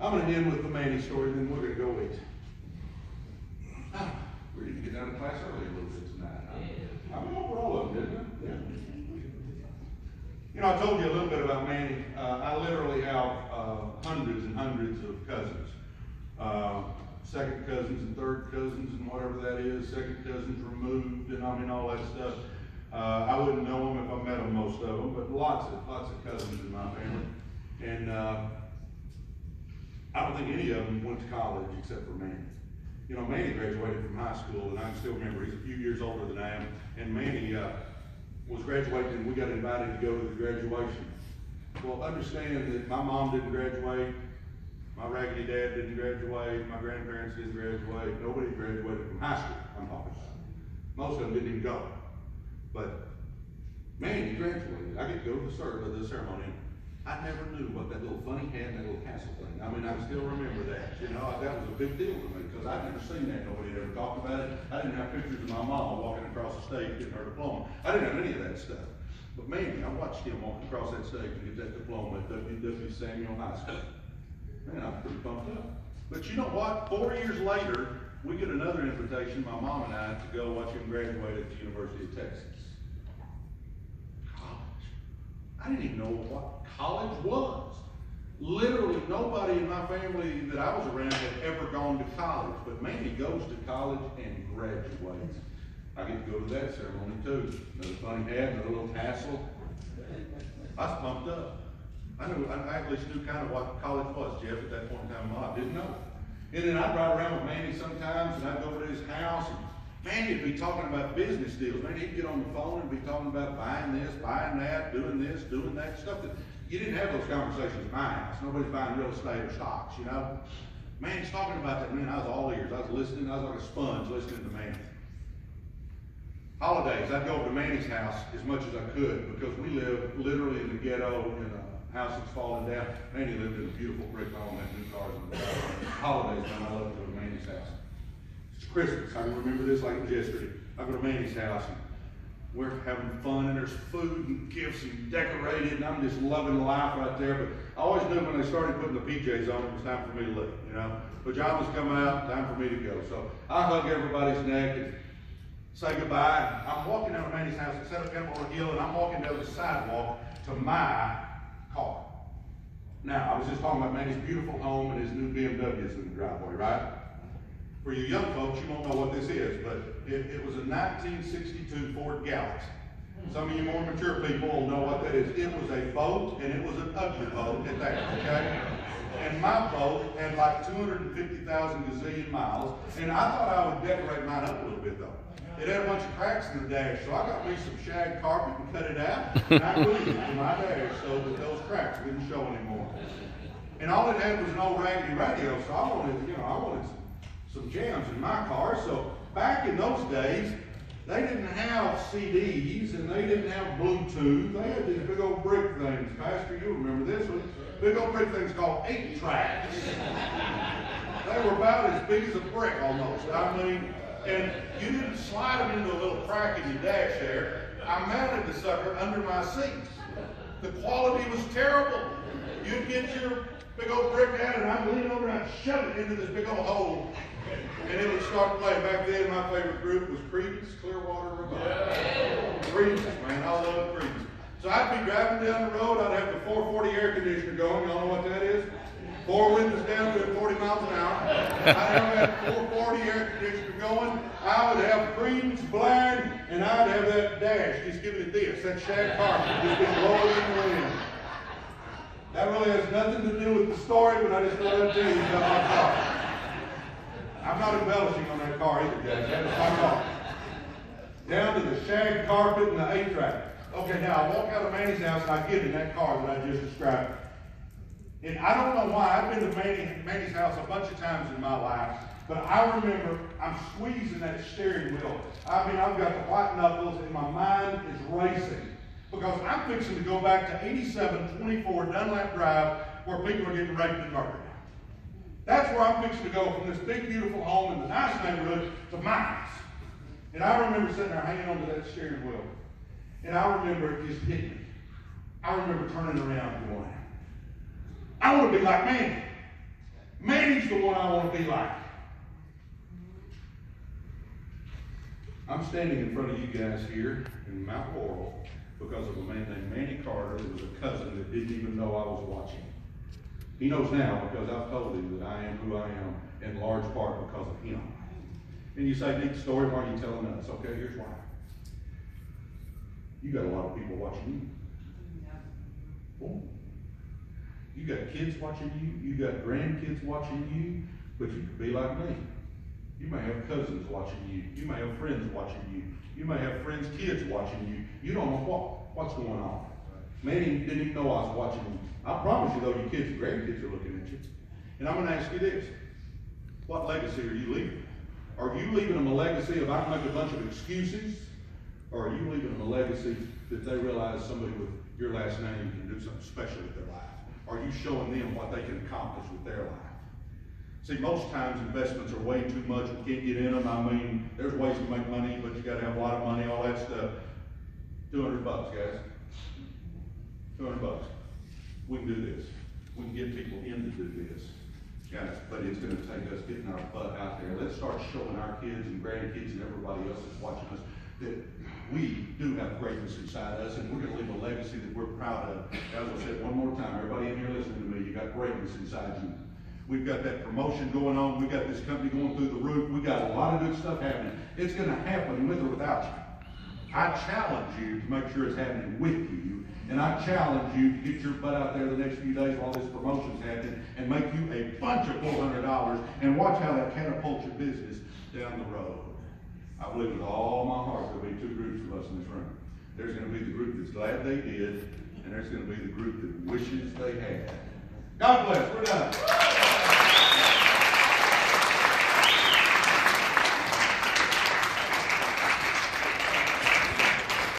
I'm gonna end with the Manny story, then we're gonna go eat. Ah, We need to get down to class early a little bit tonight, huh? I went over all of them, didn't I? Yeah. You know, I told you a little bit about Manny. Uh, I literally have, uh, hundreds and hundreds of cousins. Uh, second cousins and third cousins and whatever that is, second cousins removed and I mean, all that stuff. Uh, I wouldn't know them if I met them, most of them, but lots of, lots of cousins in my family. And, uh, I don't think any of them went to college except for Manny. You know, Manny graduated from high school, and I still remember, he's a few years older than I am, and Manny, uh, was graduating, and we got invited to go to the graduation. Well, understand that my mom didn't graduate, my raggedy dad didn't graduate, my grandparents didn't graduate, nobody graduated from high school, I'm talking about. Most of them didn't even go. But, Manny graduated, I get to go to the the ceremony, I never knew what that little funny hat and that little tassel thing, I mean, I still remember that, you know, that was a big deal to me, because I'd never seen that, nobody had ever talked about it. I didn't have pictures of my mama walking across the stage getting her diploma, I didn't have any of that stuff. But man, I watched him walk across that stage and get that diploma at WW Samuell High School. Man, I'm pretty pumped up. But you know what? Four years later, we get another invitation, my mom and I, to go watch him graduate at the University of Texas. I didn't even know what college was. Literally, nobody in my family that I was around had ever gone to college, but man, he goes to college and graduates. I get to go to that ceremony too. Another funny hat, another little tassel. I was pumped up. I knew, I at least knew kind of what college was, Jeff, at that point in time life, didn't know. And then I'd ride around with Manny sometimes, and I'd go over to his house, and Manny'd be talking about business deals. Man, he'd get on the phone and be talking about buying this, buying that, doing this, doing that, stuff that, you didn't have those conversations at my house. Nobody's buying real estate or stocks, you know? Manny's talking about that, man, I was all ears. I was listening, I was like a sponge listening to Manny. Holidays, I'd go over to Manny's house as much as I could because we live literally in the ghetto in a uh, house that's falling down. Manny lived in a beautiful brick home, had new cars in the. Holidays, man, I love to go to Manny's house. It's Christmas, I can remember this like yesterday. I go to Manny's house and we're having fun and there's food and gifts and decorated and I'm just loving life right there. But I always knew when they started putting the PJs on, it was time for me to leave, you know? Pajamas come out, time for me to go. So I hug everybody's neck and say goodbye. I'm walking down to Manny's house, I set up of on a hill, and I'm walking down the sidewalk to my car. Now, I was just talking about Manny's beautiful home and his new BMWs in the driveway, right? For you young folks, you won't know what this is, but it, it was a 1962 Ford Galaxie. Some of you more mature people will know what that is. It was a boat, and it was an ugly boat at that, okay? And my boat had like 250,000 gazillion miles, and I thought I would decorate mine up a little bit though. It had a bunch of cracks in the dash, so I got me some shag carpet and cut it out, and I glued it to my dash so that those cracks didn't show anymore. And all it had was an old raggedy radio, so I wanted, you know, I wanted some, some jams in my car. So back in those days, they didn't have CDs and they didn't have Bluetooth. They had these big old brick things. Pastor, you remember this one? Big old brick things called eight tracks. they were about as big as a brick almost. I mean, and you didn't slide them into a little crack in your dash there. I mounted the sucker under my seat. The quality was terrible. You'd get your big old brick out and I'd lean over and I'd shove it into this big old hole. And it would start playing. Back then, my favorite group was Creedence Clearwater Revival. Creedence, man, I love Creedence. So I'd be driving down the road, I'd have the 440 air conditioner going. Y'all know what that is? Four windows down to 40 miles an hour. I'd have that 440 air conditioner going. I would have Creedence blaring, and I'd have that dash just giving it this, that shag carpet just being blowing in the wind. That really has nothing to do with the story, but I just thought I'd tell you about my car. I'm not embellishing on that car either, guys. That is my car. Down to the shag carpet and the eight track. Okay, now I walk out of Manny's house and I get in that car that I just described. And I don't know why, I've been to Manny, Manny's house a bunch of times in my life, but I remember I'm squeezing that steering wheel. I mean, I've got the white knuckles and my mind is racing. Because I'm fixing to go back to 8724 Dunlap Drive where people are getting raped and murdered. That's where I'm fixing to go from this big, beautiful home in the nice neighborhood to house. And I remember sitting there hanging onto that steering wheel. And I remember it just hit me. I remember turning around and going, I want to be like Manny. Manny's the one I wanna be like. I'm standing in front of you guys here in Mount Laurel because of a man named Manny Carter, who was a cousin that didn't even know I was watching. He knows now because I've told him that I am who I am in large part because of him. And you say, Nick, story, why are you telling us? Okay, here's why. You got a lot of people watching you. Boom. You got kids watching you, you got grandkids watching you, but you could be like me. You may have cousins watching you, you may have friends watching you, you may have friends' kids watching you. You don't know what, what's going on. Manny didn't even know I was watching you. I promise you though, your kids and grandkids are looking at you. And I'm gonna ask you this, what legacy are you leaving? Are you leaving them a legacy of I can make a bunch of excuses? Or are you leaving them a legacy that they realize somebody with your last name can do something special with their life? Are you showing them what they can accomplish with their life? See, most times investments are way too much, we can't get in them, I mean, there's ways to make money, but you gotta have a lot of money, all that stuff. Two hundred bucks, guys. Two hundred bucks. We can do this, we can get people in to do this. Guys, but it's gonna take us getting our butt out there, let's start showing our kids and grandkids and everybody else that's watching us that we do have greatness inside us, and we're gonna leave a legacy that we're proud of. As I said one more time, everybody in here listening to me, you got greatness inside you. We've got that promotion going on. We've got this company going through the roof. We've got a lot of good stuff happening. It's going to happen with or without you. I challenge you to make sure it's happening with you. And I challenge you to get your butt out there the next few days while this promotion's happening and make you a bunch of $400 and watch how that catapults your business down the road. I believe with all my heart there'll be two groups of us in this room. There's going to be the group that's glad they did, and there's going to be the group that wishes they had. God bless. We're done.